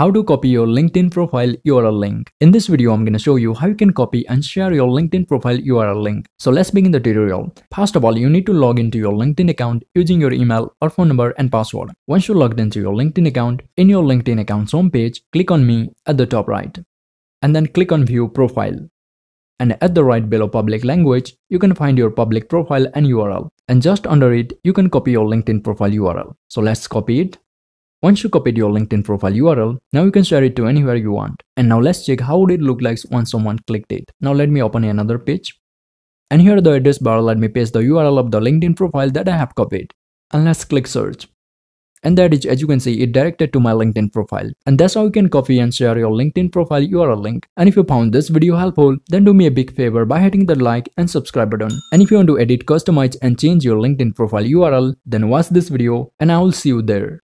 How to copy your LinkedIn profile URL link. In this video, I'm going to show you how you can copy and share your LinkedIn profile URL link. So let's begin the tutorial. First of all, you need to log into your LinkedIn account using your email or phone number and password. Once you're logged into your LinkedIn account, in your LinkedIn account's homepage, click on me at the top right. And then click on view profile. And at the right below public language, you can find your public profile and URL. And just under it, you can copy your LinkedIn profile URL. So let's copy it once you copied your LinkedIn profile URL, now you can share it to anywhere you want. And now let's check how would it look like once someone clicked it. Now let me open another page. And here the address bar, let me paste the URL of the LinkedIn profile that I have copied. And let's click search. And that is, as you can see, it directed to my LinkedIn profile. And that's how you can copy and share your LinkedIn profile URL link. And if you found this video helpful, then do me a big favor by hitting the like and subscribe button. And if you want to edit, customize and change your LinkedIn profile URL, then watch this video and I will see you there.